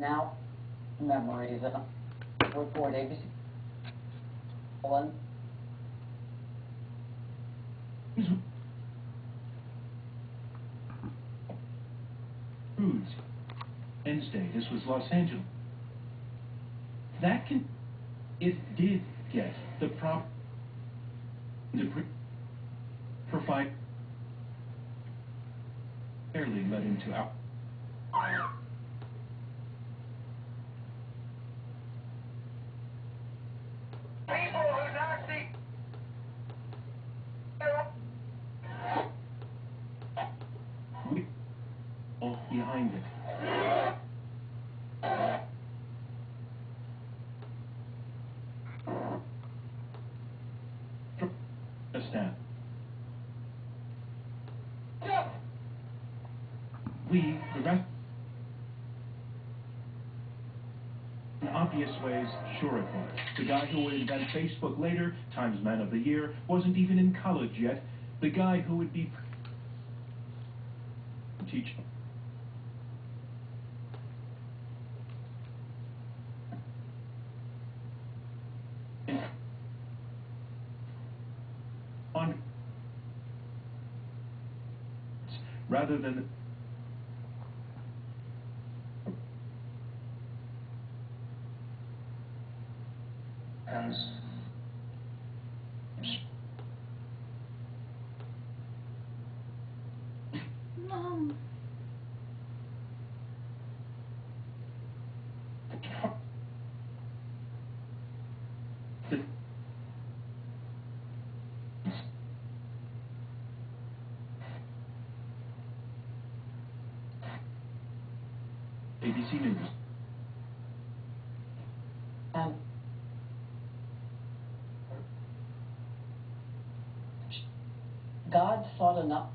now memories and ABC. One, hmm. Cruz. Wednesday, this was Los Angeles. That can, it did get the prop, the pre, provide, barely led into out. Behind it. A staff. We, the rest, in obvious ways, sure it was. The guy who would invent Facebook later, Times Man of the Year, wasn't even in college yet. The guy who would be teaching. Rather than And Mom. ABC News. Um. and God thought enough.